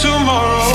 tomorrow.